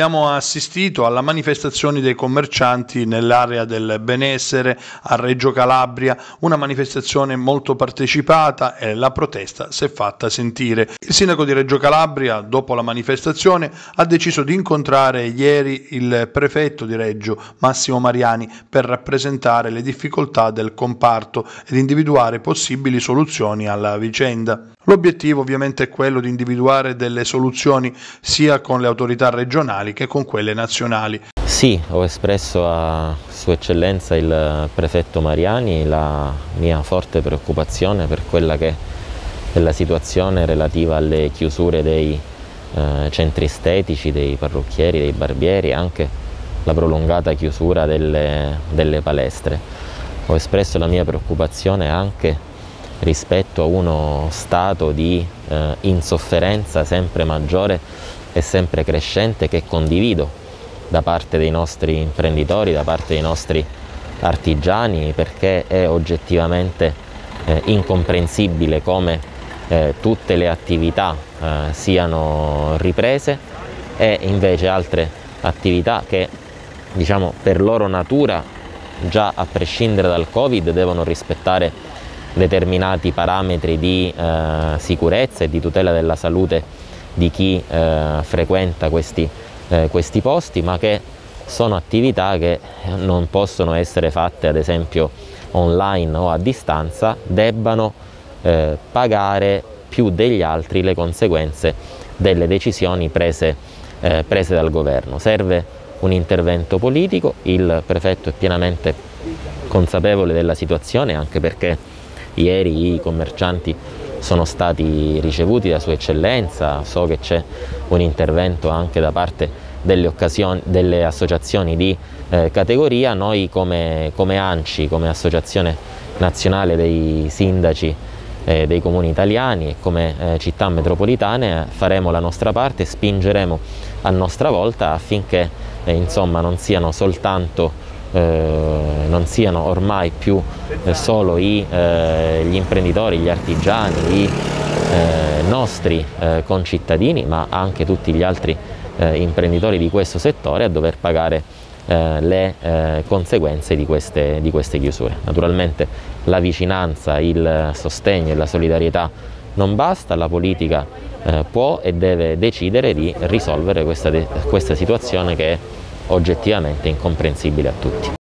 Abbiamo assistito alla manifestazione dei commercianti nell'area del benessere a Reggio Calabria, una manifestazione molto partecipata e la protesta si è fatta sentire. Il sindaco di Reggio Calabria, dopo la manifestazione, ha deciso di incontrare ieri il prefetto di Reggio, Massimo Mariani, per rappresentare le difficoltà del comparto ed individuare possibili soluzioni alla vicenda. L'obiettivo ovviamente è quello di individuare delle soluzioni sia con le autorità regionali che con quelle nazionali. Sì, ho espresso a Sua Eccellenza il prefetto Mariani la mia forte preoccupazione per quella che è la situazione relativa alle chiusure dei eh, centri estetici, dei parrucchieri, dei barbieri e anche la prolungata chiusura delle, delle palestre. Ho espresso la mia preoccupazione anche rispetto a uno stato di eh, insofferenza sempre maggiore e sempre crescente che condivido da parte dei nostri imprenditori, da parte dei nostri artigiani, perché è oggettivamente eh, incomprensibile come eh, tutte le attività eh, siano riprese e invece altre attività che diciamo per loro natura già a prescindere dal Covid devono rispettare determinati parametri di eh, sicurezza e di tutela della salute di chi eh, frequenta questi, eh, questi posti, ma che sono attività che non possono essere fatte ad esempio online o a distanza, debbano eh, pagare più degli altri le conseguenze delle decisioni prese, eh, prese dal governo. Serve un intervento politico, il prefetto è pienamente consapevole della situazione anche perché Ieri i commercianti sono stati ricevuti da Sua Eccellenza, so che c'è un intervento anche da parte delle, delle associazioni di eh, categoria, noi come, come, ANCI, come Associazione Nazionale dei Sindaci eh, dei Comuni Italiani e come eh, città metropolitane faremo la nostra parte spingeremo a nostra volta affinché eh, insomma, non siano soltanto eh, non siano ormai più eh, solo i, eh, gli imprenditori, gli artigiani, i eh, nostri eh, concittadini, ma anche tutti gli altri imprenditori di questo settore a dover pagare le conseguenze di queste, di queste chiusure. Naturalmente la vicinanza, il sostegno e la solidarietà non basta, la politica eh, può e deve decidere di risolvere questa, questa situazione che è oggettivamente incomprensibile a tutti.